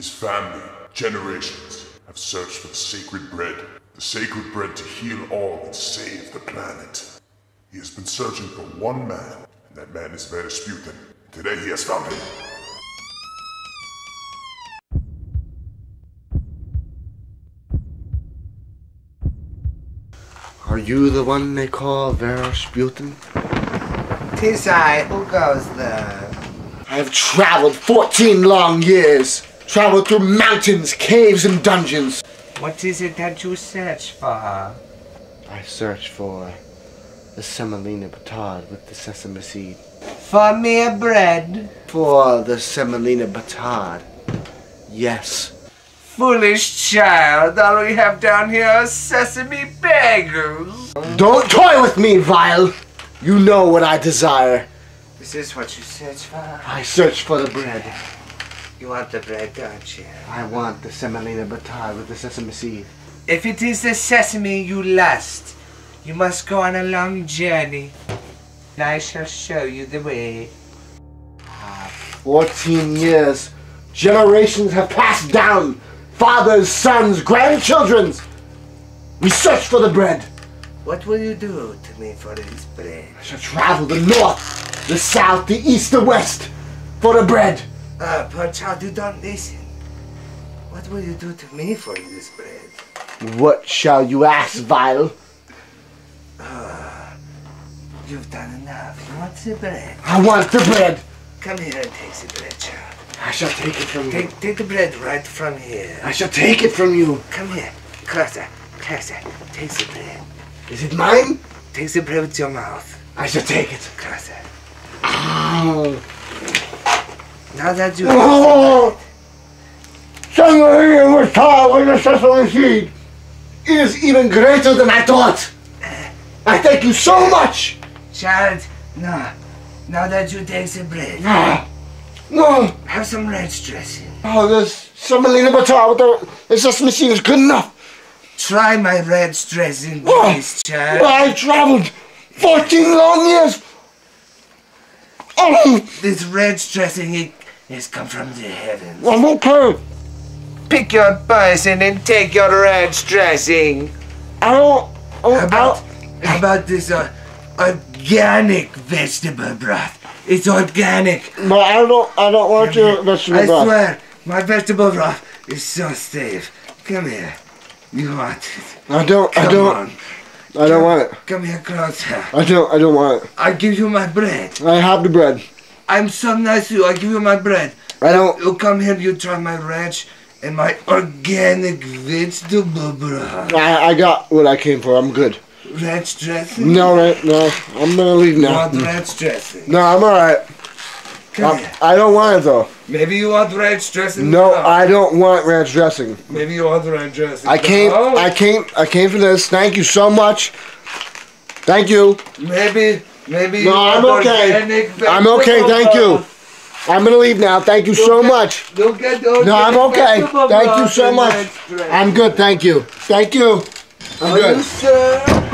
His family, generations, have searched for the sacred bread. The sacred bread to heal all and save the planet. He has been searching for one man, and that man is Veresputin. Today he has found him. Are you the one they call Veresputin? Tis I. Who goes there? I have traveled 14 long years. Traveled through mountains, caves, and dungeons. What is it that you search for? I search for the semolina batard with the sesame seed. For mere bread? For the semolina batard. Yes. Foolish child, all we have down here are sesame bagels. Don't toy with me, Vile! You know what I desire. This is this what you search for? I search for the bread. You want the bread, don't you? I want the semolina batard with the sesame seed. If it is the sesame you lust, you must go on a long journey. And I shall show you the way. Ah, 14 years. Generations have passed down. Fathers, sons, grandchildren's. We search for the bread. What will you do to me for this bread? I shall travel the north, the south, the east, the west for the bread. Ah, poor child, you don't listen. What will you do to me for this bread? What shall you ask, Vile? You've done enough. You want the bread? I want the bread. Come here and take the bread, child. I shall take it from you. Take, take the bread right from here. I shall take it from you. Come here. Closer. Closer. Take the bread. Is it mine? Take the bread with your mouth. I shall take it. Closer. Oh. Now that you Oh! Semolina batard with the sesame seed. It is even greater than I thought. I thank you so much. Child, no. Now that you take the bread, Ah, No. have some red dressing. Oh, this semolina batard with the, the sesame seed is good enough. Try my red dressing, Oh. please, child. I traveled 14 long years. Oh, This red dressing, it has come from the heavens. I'm okay. Pick your poison and take your red dressing. I don't. Oh, How about, don't how about this uh, organic vegetable broth? It's organic. but I don't. I don't want your vegetable I broth. swear, my vegetable broth is so safe. Come here. You want it? I don't. I don't. on. I don't want it. Come here closer. I don't. I don't want it. I give you my bread. I have the bread. I'm so nice to you. I give you my bread. I don't. You come here, you try my ranch and my organic vegetable broth. I, I got what I came for. I'm good. Ranch dressing? No, right? No. I'm gonna leave You now. want ranch dressing? No, I'm alright. I. I don't want it though. Maybe you want ranch dressing? No, I don't want ranch dressing. Maybe you want ranch dressing. I came. No. I came. I came for this. Thank you so much. Thank you. Maybe, maybe you No, I'm okay. I'm okay. Thank you. I'm gonna leave now. Thank you so Okay. much. Look at No, I'm okay. Thank you so much. I'm I'm good. Thank you. Thank you. I'm Are good. you sure?